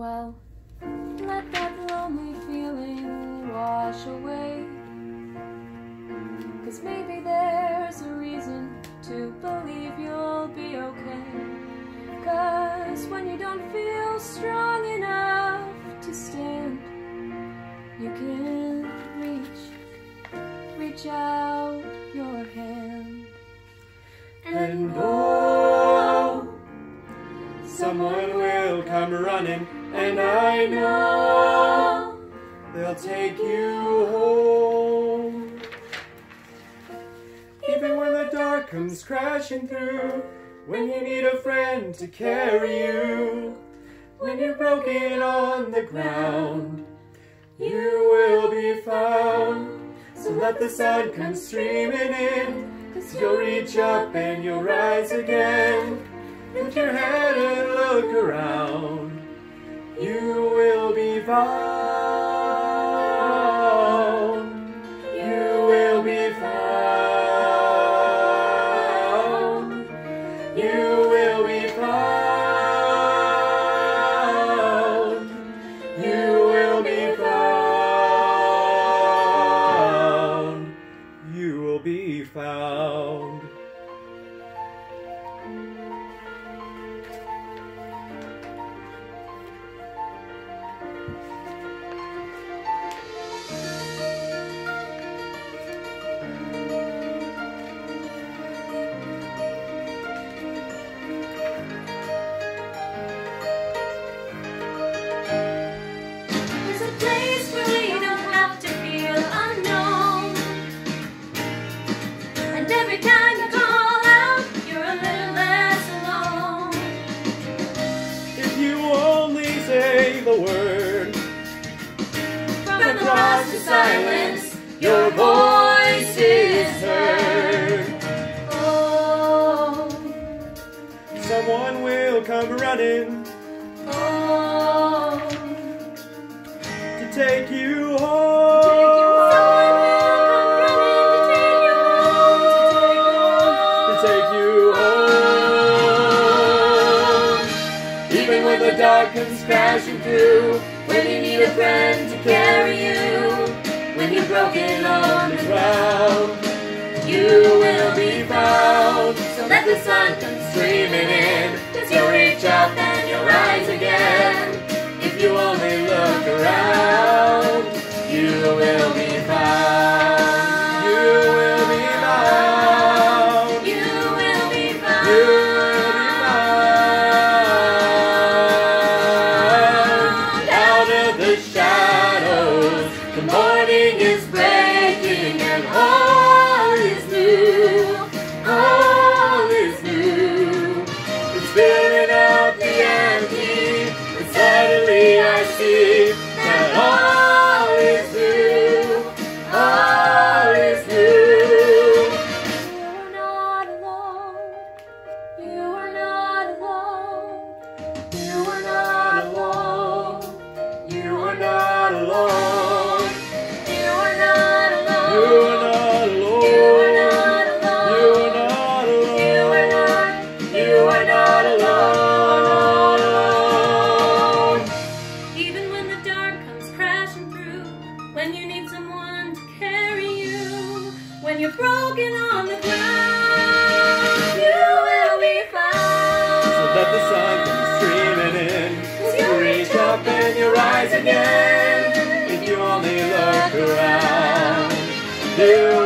Well, let that lonely feeling wash away. Cause maybe there's a reason to believe you'll be okay. Cause when you don't feel strong enough to stand, you can reach, reach out your hand. And someone will come running, and I know they'll take you home. Even when the dark comes crashing through, when you need a friend to carry you, when you're broken on the ground, you will be found. So let the sun come streaming in. Cause you'll reach up and you'll rise again. Lift your head and around. You will be found. Silence, your voice is heard. Oh, someone will come running oh. to take you home. Someone will come running to take you home. To take you home. Even when the dark comes crashing through, When you need a friend to carry you, broken on the ground, you will be found. so let the sun come streaming in, cause you'll reach up and you'll rise again. If you only look around, you will be see again. If you only look around, you